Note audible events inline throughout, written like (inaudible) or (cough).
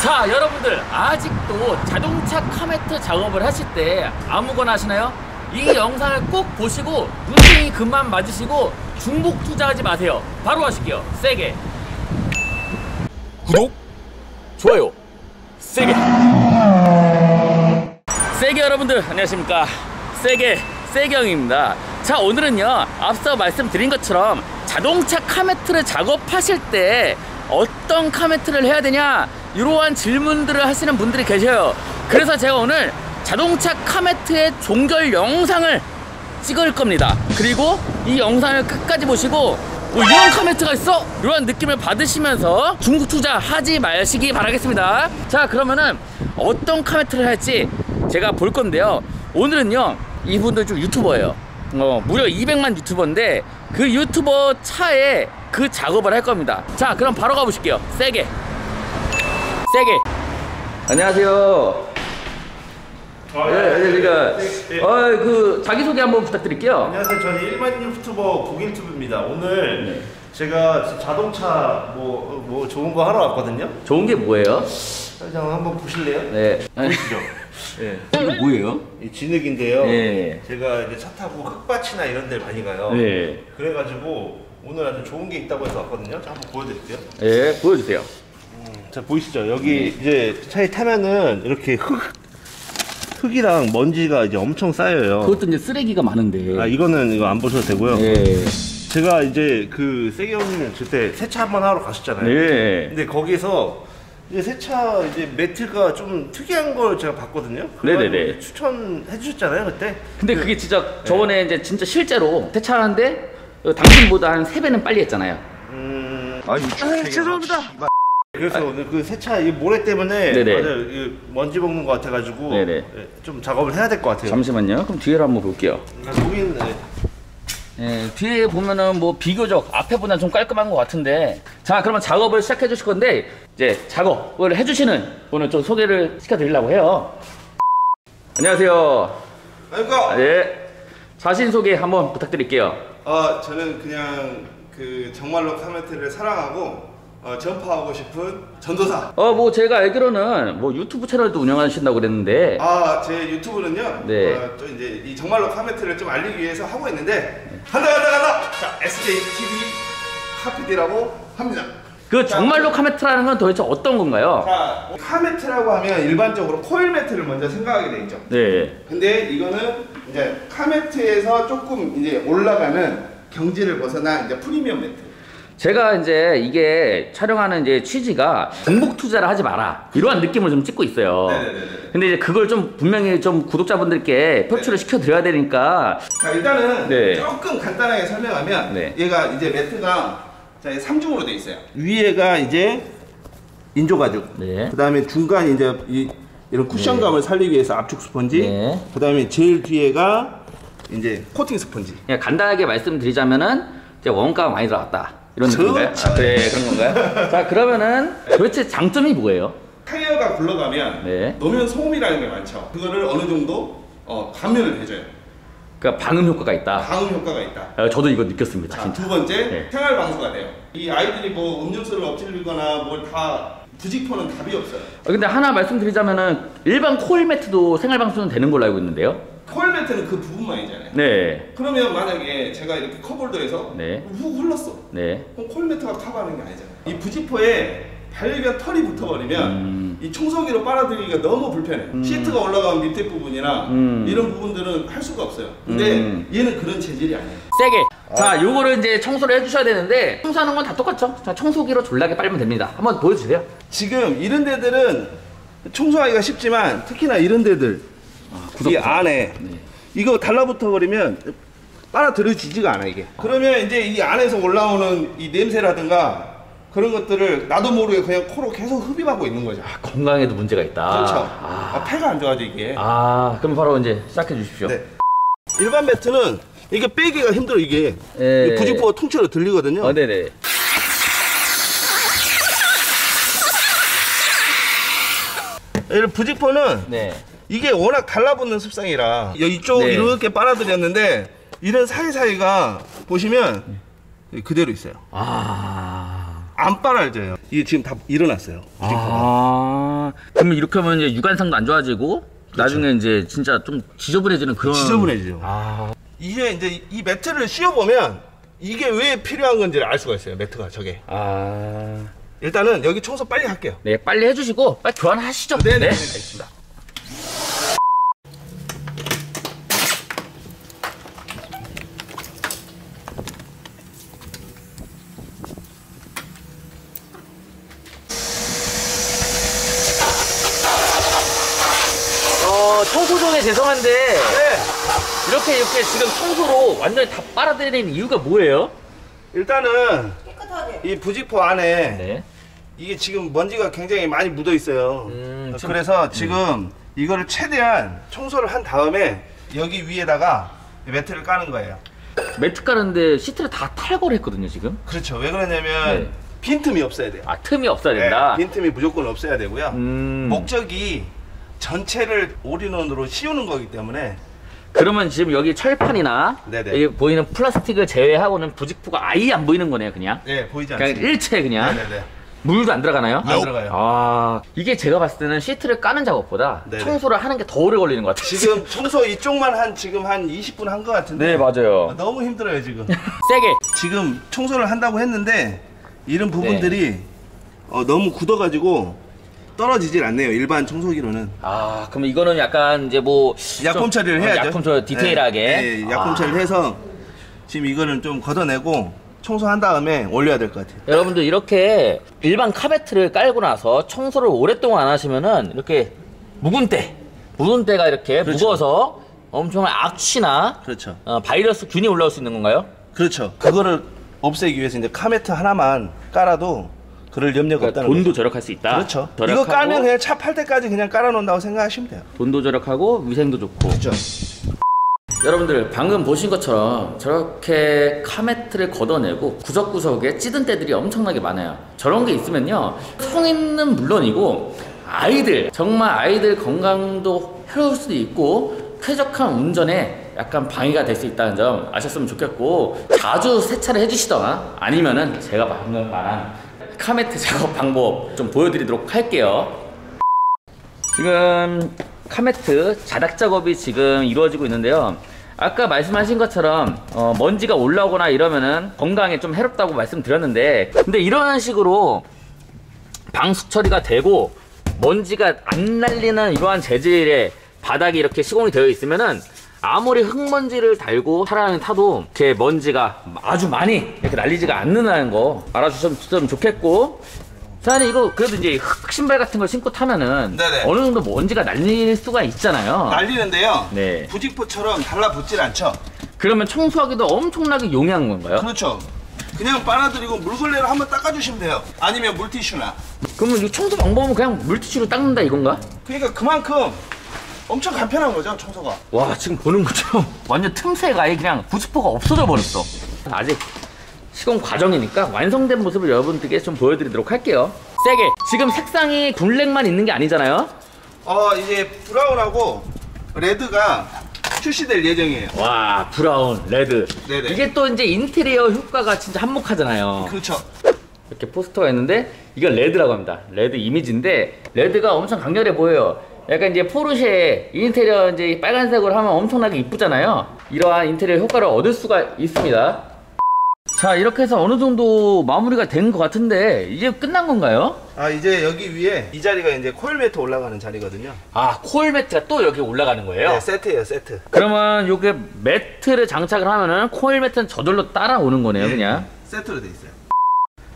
자 여러분들 아직도 자동차 카메트 작업을 하실 때 아무거나 하시나요? 이 영상을 꼭 보시고 눈탱이 그만 맞으시고 중복 투자하지 마세요. 바로 하실게요. 세게. 구독 좋아요. 세게. 세게 여러분들 안녕하십니까? 세게 세경입니다. 자 오늘은요 앞서 말씀드린 것처럼 자동차 카메트를 작업하실 때 어떤 카메트를 해야 되냐 이러한 질문들을 하시는 분들이 계셔요. 그래서 제가 오늘 자동차 카메트의 종결 영상을 찍을 겁니다. 그리고 이 영상을 끝까지 보시고 뭐 이런 카메트가 있어? 이런 느낌을 받으시면서 중국 투자 하지 마시기 바라겠습니다. 자 그러면은 어떤 카메트를 할지 제가 볼 건데요. 오늘은요 이분들 좀 유튜버예요. 어, 무려 200만 유튜버인데 그 유튜버 차에 그 작업을 할 겁니다. 자 그럼 바로 가보실게요. 세게 세게 안녕하세요 아, 예, 예, 그러니까 네, 어, 그 자기소개 한번 부탁드릴게요 안녕하세요. 저는 일반 유튜버 국일튜브입니다. 오늘 네. 제가 자동차 뭐, 뭐 좋은 거 하러 왔거든요. 좋은 게 뭐예요? 장 한번 보실래요? 네 보시죠. 예. (laughs) 이거 뭐예요? 이 진흙인데요. 예. 제가 이제 차 타고 흙밭이나 이런 데 많이 가요. 네. 그래가지고 오늘 아주 좋은 게 있다고 해서 왔거든요. 자, 한번 보여드릴게요. 예, 보여주세요. 자, 보이시죠? 여기 이제 차에 타면은 이렇게 흙, 흙이랑 먼지가 이제 엄청 쌓여요. 그것도 이제 쓰레기가 많은데. 아, 이거는 이거 안 보셔도 되고요. 예. 제가 이제 그 세기 형님 그때 세차 한번 하러 가셨잖아요. 예. 근데 거기서 이제 세차 이제 매트가 좀 특이한 걸 제가 봤거든요. 네네네. 그래가지고 추천해 주셨잖아요 그때. 근데 그게 진짜 저번에 이제 진짜 실제로 세차하는데 어, 당신보다 한 3배는 빨리 했잖아요. 음. 아니 죄송합니다. 그래서 오늘 그 세차 이 모래 때문에 네네. 맞아요. 이 먼지 먹는 것 같아가지고 네네. 예, 좀 작업을 해야 될 것 같아요. 잠시만요. 그럼 뒤를 한번 볼게요. 그러니까 보이는 예. 예, 뒤에 보면은 뭐 비교적 앞에보다 좀 깔끔한 것 같은데 자 그러면 작업을 시작해 주실 건데 이제 작업을 해주시는 오늘 좀 소개를 시켜드리려고 해요 안녕하세요 그러니까 예 자신 소개 한번 부탁드릴게요 어, 저는 그냥 그 정말로 카메트를 사랑하고 어, 전파하고 싶은 전도사. 어 뭐 제가 알기로는 뭐 유튜브 채널도 운영하신다고 그랬는데 아, 제 유튜브는요. 네. 어, 또 이제 이 정말로 카메트를 좀 알리기 위해서 하고 있는데 간다 간다 간다. 자, SJ TV 카피디라고 합니다. 그 정말로 카메트라는 건 도대체 어떤 건가요? 자, 카메트라고 하면 일반적으로 코일 매트를 먼저 생각하게 돼 있죠. 네 근데 이거는 이제 카메트에서 조금 이제 올라가는 경지를 벗어나 이제 프리미엄 매트. 제가 이제 이게 촬영하는 이제 취지가 중복 투자를 하지 마라 이러한 느낌을 좀 찍고 있어요. 네네네네. 근데 이제 그걸 좀 분명히 좀 구독자분들께 표출을 시켜드려야 되니까 자 일단은 네. 조금 간단하게 설명하면 네. 얘가 이제 매트가 자 3중으로 돼 있어요. 위에가 이제 인조 가죽. 네. 그다음에 중간 이제 이 이런 쿠션감을 살리기 위해서 압축 스펀지. 네. 그다음에 제일 뒤에가 이제 코팅 스펀지. 간단하게 말씀드리자면은 이제 원가가 많이 들어갔다 이런 느낌인가요? 아, 네 그런 건가요? 자 그러면은 도대체 장점이 뭐예요? 타이어가 굴러가면 네. 노면 소음이라는 게 많죠. 그거를 어느 정도 어, 감면을 해줘요. 그러니까 방음 효과가 있다. 방음 효과가 있다. 아, 저도 이거 느꼈습니다 자, 진짜. 두 번째 네. 생활 방수가 돼요. 이 아이들이 뭐 음료수를 엎질리거나 뭘다 부직포는 답이 없어요. 아, 근데 하나 말씀드리자면은 일반 코일 매트도 생활 방수는 되는 걸로 알고 있는데요. 코일 매트는 그 부분만이잖아요. 네, 그러면 만약에 제가 이렇게 컵홀더에서 네. 훅 흘렀어. 네. 그럼 콜매트가 커버하는 게 아니잖아. 이 부지포에 발리가 털이 붙어버리면 음. 이 청소기로 빨아들이기가 너무 불편해. 시트가 올라가면 밑에 부분이나 음. 이런 부분들은 할 수가 없어요. 근데 음. 얘는 그런 재질이 아니에요. 세게. 자, 요거를 이제 청소를 해주셔야 되는데 청소하는 건 다 똑같죠? 자, 청소기로 졸라게 빨면 됩니다. 한번 보여주세요. 지금 이런 데들은 청소하기가 쉽지만 특히나 이런 데들 이 안에 이거 달라붙어 버리면 빨아들여지지가 않아 이게. 그러면 이제 이 안에서 올라오는 이 냄새라든가 그런 것들을 나도 모르게 그냥 코로 계속 흡입하고 있는 거죠. 건강에도 문제가 있다. 그렇죠. 아, 아, 폐가 안 좋아져 이게. 아, 그럼 바로 이제 시작해 주십시오. 네. 일반 매트는 이게 빼기가 힘들어 이게. 예. 부직포가 통째로 들리거든요. 어, 네네. 이 부직포는 네. 이게 워낙 달라붙는 습성이라 이쪽 네. 이렇게 빨아들였는데 이런 사이사이가 보시면 그대로 있어요. 아. 안 빨아져요. 이게 지금 다 일어났어요. 아. 그러면 이렇게 하면 이제 유관상도 안 좋아지고 나중에 이제 진짜 좀 지저분해지는 그런 지저분해지죠. 아 이게 이제 이 매트를 씌워 보면 이게 왜 필요한 건지를 알 수가 있어요. 매트가 저게. 아. 일단은 여기 청소 빨리 할게요. 네, 빨리 해주시고 빨리 교환하시죠. 네네. 네. 알겠습니다. 어, 청소 중에 죄송한데 네. 이렇게 지금 청소로 완전히 다 빨아들이는 이유가 뭐예요? 일단은 이 부직포 안에 네. 이게 지금 먼지가 굉장히 많이 묻어 있어요. 음, 지금- 그래서 지금 이거를 최대한 청소를 한 다음에 여기 위에다가 매트를 까는 거예요. 매트 깔았는데 시트를 다 탈거를 했거든요, 지금. 그렇죠. 왜 그러냐면 네. 빈틈이 없어야 돼요. 아, 틈이 없어야 된다. 네, 빈틈이 무조건 없어야 되고요. 음. 목적이 전체를 all-in-one으로 씌우는 거기 때문에 그러면 지금 여기 철판이나 네네. 여기 보이는 플라스틱을 제외하고는 부직포가 아예 안 보이는 거네요, 그냥. 네 보이지 그냥 않습니다. 일체 그냥. 네네네. 물도 안 들어가나요? 안 들어가요. 아, 이게 제가 봤을 때는 시트를 까는 작업보다 네네. 청소를 하는 게 더 오래 걸리는 것 같아요. 지금 (laughs) 청소 이쪽만 한 지금 한 20분 한 것 같은데 네, 맞아요. 너무 힘들어요 지금. (laughs) 세게. 지금 청소를 한다고 했는데 이런 부분들이 네. 어, 너무 굳어가지고 떨어지질 않네요. 일반 청소기로는 아, 그럼 이거는 약간 이제 뭐 약품 좀- 처리를 어, 해야죠. 약품 처리 디테일하게. 네, 네, 약품 아. 처리를 해서 지금 이거는 좀 걷어내고 청소한 다음에 올려야 될 것 같아요. 여러분들 이렇게 일반 카베트를 깔고 나서 청소를 오랫동안 안 하시면은 이렇게 묵은 때, 묵은 때가 이렇게 그렇죠. 묵어서 엄청난 악취나 그렇죠. 어, 바이러스 균이 올라올 수 있는 건가요? 그렇죠. 그거를 없애기 위해서 이제 카메트 하나만 깔아도 그럴 염려가 그러니까 없다는 돈도 거죠. 절약할 수 있다. 그렇죠. 이거 깔면 그냥 차 팔 때까지 그냥 깔아놓는다고 생각하시면 돼요. 돈도 절약하고 위생도 좋고. 그렇죠. 여러분들 방금 보신 것처럼 저렇게 카메트를 걷어내고 구석구석에 찌든 때들이 엄청나게 많아요 저런 게 있으면요 성인은 물론이고 아이들 정말 아이들 건강도 해로울 수도 있고 쾌적한 운전에 약간 방해가 될 수 있다는 점 아셨으면 좋겠고 자주 세차를 해주시거나 아니면은 제가 방금 말한 카메트 작업 방법 좀 보여드리도록 할게요 지금 카메트 자닥 작업이 지금 이루어지고 있는데요. 아까 말씀하신 것처럼 어, 먼지가 올라오거나 이러면은 건강에 좀 해롭다고 말씀드렸는데 근데 이런 식으로 방수 처리가 되고 먼지가 안 날리는 이러한 재질의 바닥이 이렇게 시공이 되어 있으면은 아무리 흙먼지를 달고 차량을 타도 이렇게 먼지가 아주 많이 이렇게 날리지가 않는다는 거 알아주셨으면 좋겠고 사장님 이거 그래도 이제 흙 신발 같은 걸 신고 타면은 네네. 어느 정도 먼지가 날릴 수가 있잖아요. 날리는데요. 네. 부직포처럼 달라붙질 않죠. 그러면 청소하기도 엄청나게 용이한 건가요? 그렇죠. 그냥 빨아들이고 물걸레로 한번 닦아주시면 돼요. 아니면 물티슈나. 그러면 이 청소 방법은 그냥 물티슈로 닦는다 이건가? 그러니까 그만큼 엄청 간편한 거죠 청소가. 와 지금 보는 것처럼 완전 틈새가 아예 그냥 부스포가 없어져 버렸어 아직 시공 과정이니까 완성된 모습을 여러분들께 좀 보여드리도록 할게요 세게 지금 색상이 black만 있는 게 아니잖아요 어 이제 brown하고 red가 출시될 예정이에요. 와 brown red 네네. 이게 또 이제 인테리어 효과가 진짜 한몫하잖아요 그렇죠. 이렇게 포스터가 있는데 이건 red라고 합니다. red 이미지인데 red가 엄청 강렬해 보여요. 약간 이제 포르쉐 인테리어 이제 빨간색으로 하면 엄청나게 이쁘잖아요. 이러한 인테리어 효과를 얻을 수가 있습니다. 자 이렇게 해서 어느 정도 마무리가 된 것 같은데 이제 끝난 건가요? 아 이제 여기 위에 이 자리가 이제 코일 매트 올라가는 자리거든요. 아 코일 매트가 또 여기 올라가는 거예요? 네 세트예요 세트. 그러면 요게 매트를 장착을 하면은 코일 매트는 저절로 따라오는 거네요 그냥 세트로 돼 있어요.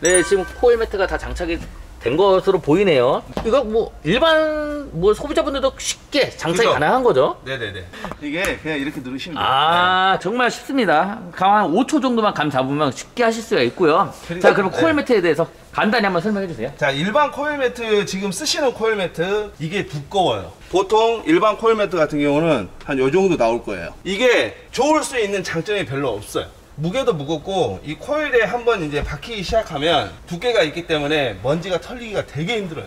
네, 지금 코일 매트가 다 장착이 된 것으로 보이네요. 이거 뭐 일반 뭐 소비자분들도 쉽게 장착이 그죠? 가능한 거죠? 네네네. 이게 그냥 이렇게 누르시면 돼요. 아, 정말 쉽습니다. 가만 5초 정도만 감 잡으면 쉽게 하실 수가 있고요. 그리고- 자, 그럼 코일 네. 매트에 대해서 간단히 한번 설명해 주세요. 자 일반 코일 매트 지금 쓰시는 코일 매트 이게 두꺼워요 보통 일반 코일 매트 같은 경우는 한 요 정도 나올 거예요 이게 좋을 수 있는 장점이 별로 없어요 무게도 무겁고 이 코일에 한번 이제 박히기 시작하면 두께가 있기 때문에 먼지가 털리기가 되게 힘들어요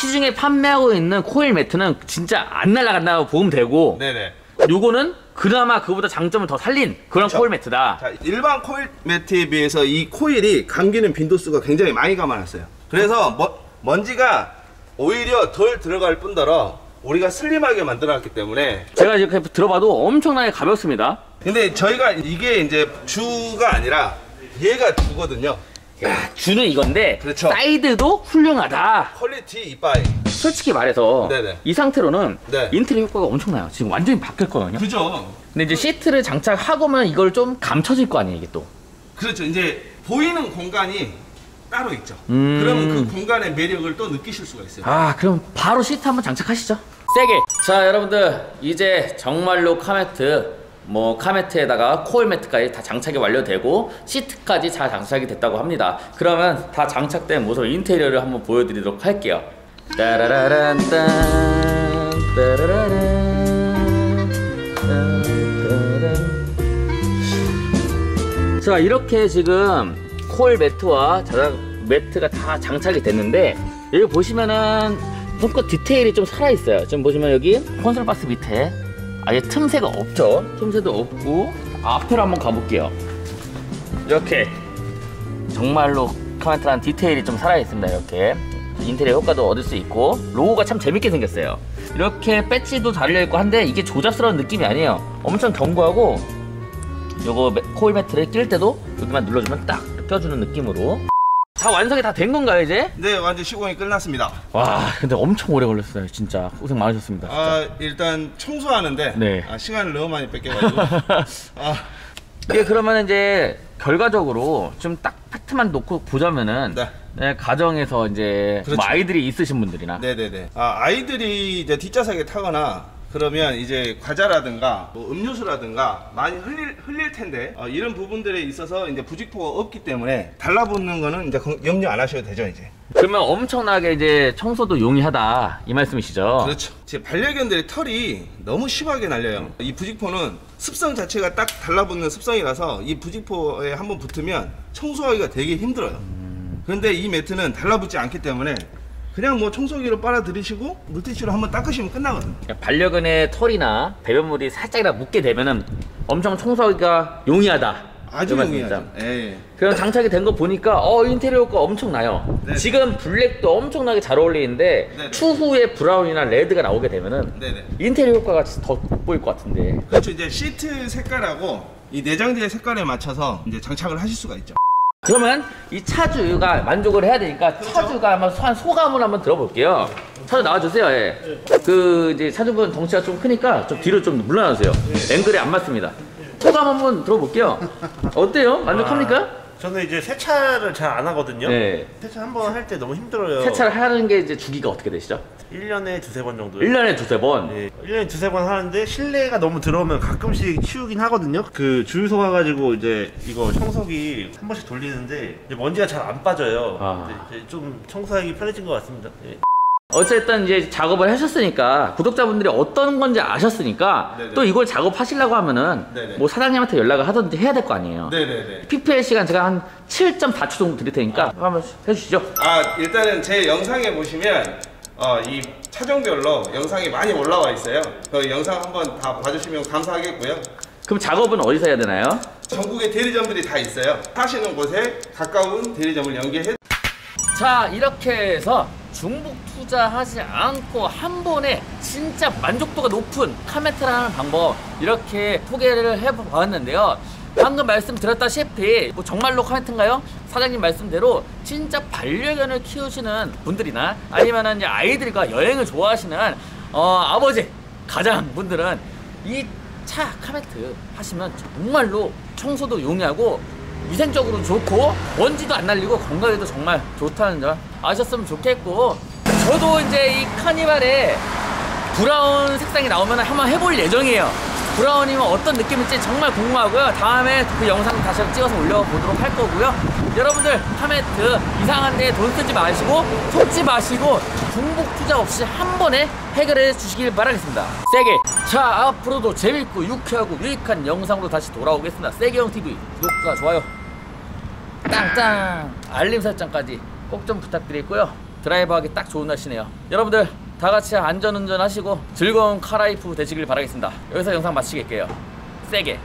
시중에 판매하고 있는 코일 매트는 진짜 안 날아간다고 보면 되고 네네 요거는 그나마 그보다 장점을 더 살린 그런 그쵸. 코일 매트다. 자 일반 코일 매트에 비해서 이 코일이 감기는 빈도수가 굉장히 많이 감아놨어요 그래서 머- 먼지가 오히려 덜 들어갈 뿐더러 우리가 슬림하게 만들어놨기 때문에 제가 이렇게 들어봐도 엄청나게 가볍습니다. 근데 저희가 이게 이제 주가 아니라 얘가 주거든요. 야, 주는 이건데 그렇죠. 사이드도 훌륭하다. 퀄리티 이빠이. 솔직히 말해서 네네. 이 상태로는 네. 인테리어 효과가 엄청나요. 지금 완전히 바뀌었거든요. 그죠? 근데 이제 시트를 장착하고면 이걸 좀 감춰질 거 아니에요, 이게 또. 그렇죠. 이제 보이는 공간이 따로 있죠. 음. 그러면 그 공간의 매력을 또 느끼실 수가 있어요. 아, 그럼 바로 시트 한번 장착하시죠. 세게. 자, 여러분들 이제 정말로 카매트 뭐 카매트에다가 코일 매트까지 다 장착이 완료되고 시트까지 다 장착이 됐다고 합니다. 그러면 다 장착된 모습 인테리어를 한번 보여드리도록 할게요. 따라라란 딴 따라라란 딴 따라란 자 이렇게 지금 코일 매트와 자작 매트가 다 장착이 됐는데 여기 보시면은 손끝 디테일이 좀 살아있어요. 지금 보시면 여기 콘솔 박스 밑에 아예 틈새가 없죠? 틈새도 없고 앞으로 한번 가볼게요. 이렇게 정말로 카멘트란 디테일이 좀 살아있습니다 이렇게. 인테리어 효과도 얻을 수 있고 로고가 참 재밌게 생겼어요. 이렇게 배지도 달려있고 한데 이게 조잡스러운 느낌이 아니에요. 엄청 견고하고 요거 매- 코일 매트를 낄 때도 여기만 눌러주면 딱 껴주는 느낌으로 다 완성이 다 된 건가요 이제? 네, 완전 시공이 끝났습니다. 와 근데 엄청 오래 걸렸어요 진짜 고생 많으셨습니다 진짜. 아, 일단 청소하는데 네. 아, 시간을 너무 많이 뺏겨가지고 (laughs) 아, 이게 그러면 이제 결과적으로 좀딱 파트만 놓고 보자면은 네. 네, 가정에서 이제 뭐 그렇죠. 아이들이 있으신 분들이나 네네네. 아, 아이들이 이제 뒷좌석에 타거나 그러면 이제 과자라든가 뭐 음료수라든가 많이 흘릴, 흘릴 텐데 어, 이런 부분들에 있어서 이제 부직포가 없기 때문에 달라붙는 거는 이제 걱- 염려 안 하셔도 되죠 이제. 그러면 엄청나게 이제 청소도 용이하다 이 말씀이시죠? 그렇죠. 제 반려견들의 털이 너무 심하게 날려요. 이 부직포는 습성 자체가 딱 달라붙는 습성이라서 이 부직포에 한번 붙으면 청소하기가 되게 힘들어요. 그런데 이 매트는 달라붙지 않기 때문에 그냥 뭐 청소기로 빨아들이시고 물티슈로 한번 닦으시면 끝나거든요. 반려견의 털이나 배변물이 살짝이라도 묻게 되면은 엄청 청소하기가 용이하다 아주 이 말씀이죠? 용이하죠. 예. 그럼 장착이 된 거 보니까 어 인테리어 효과 엄청나요. 네. 지금 black도 엄청나게 잘 어울리는데 네, 네. 추후에 brown이나 red가 나오게 되면은 네네. 인테리어 효과가 더 돋보일 것 같은데. 그렇죠. 이제 시트 색깔하고 이 내장재의 색깔에 맞춰서 이제 장착을 하실 수가 있죠. 그러면 이 차주가 만족을 해야 되니까 차주가 한번 소- 한 소감을 한번 들어볼게요. 차주 나와주세요. 예. 그 이제 차주분 덩치가 좀 크니까 좀 뒤로 좀 물러나주세요. 앵글이 안 맞습니다. 소감 한번 들어볼게요. 어때요? 만족합니까? 저는 이제 세차를 잘 안 하거든요. 네. 세차 한 번 할 때 너무 힘들어요. 세차를 하는 게 이제 주기가 어떻게 되시죠? 1년에 두세 번 정도. 1년에 두세 번. 네. 1년에 두세 번 하는데 실내가 너무 들어오면 가끔씩 치우긴 하거든요. 그 주유소 가가지고 이제 이거 청소기 한 번씩 돌리는데 이제 먼지가 잘 안 빠져요. 아. 이제 좀 청소하기 편해진 것 같습니다. 예. 어쨌든 이제 작업을 하셨으니까 구독자분들이 어떤 건지 아셨으니까 네네. 또 이걸 작업하시려고 하면은 네네. 뭐 사장님한테 연락을 하든지 해야 될 거 아니에요. 네네네. PPL 시간 제가 한 7.4초 정도 드릴 테니까 한번 해주시죠. 아 일단은 제 영상에 보시면 어, 이 차종별로 영상이 많이 올라와 있어요. 그 영상 한번 다 봐주시면 감사하겠고요. 그럼 작업은 어디서 해야 되나요? 전국에 대리점들이 다 있어요. 사시는 곳에 가까운 대리점을 연계해. 자 이렇게 해서 중복 투자하지 않고 한 번에 진짜 만족도가 높은 카메트라는 방법 이렇게 소개를 해보았는데요 방금 말씀드렸다시피 뭐 정말로 카메트인가요? 사장님 말씀대로 진짜 반려견을 키우시는 분들이나 아니면은 이제 아이들과 여행을 좋아하시는 어, 아버지 가장 분들은 이 차 카메트 하시면 정말로 청소도 용이하고 위생적으로 좋고 먼지도 안 날리고 건강에도 정말 좋다는 점 아셨으면 좋겠고 저도 이제 이 카니발에 브라운 색상이 나오면 한번 해볼 예정이에요 브라운이면 어떤 느낌일지 정말 궁금하고요. 다음에 그 영상 다시 한번 찍어서 올려보도록 할 거고요. 여러분들 카메트 이상한데 돈 쓰지 마시고 속지 마시고 중복 투자 없이 한 번에 해결해 주시길 바라겠습니다. 세게! 자 앞으로도 재밌고 유쾌하고 유익한 영상으로 다시 돌아오겠습니다. 세게형TV 구독과 좋아요. 땅땅! 알림 설정까지 꼭 좀 부탁드리고요. 드라이브하기 딱 좋은 날씨네요. 여러분들 다 같이 안전운전 하시고 즐거운 카라이프 되시길 바라겠습니다. 여기서 영상 마치겠게요. 세게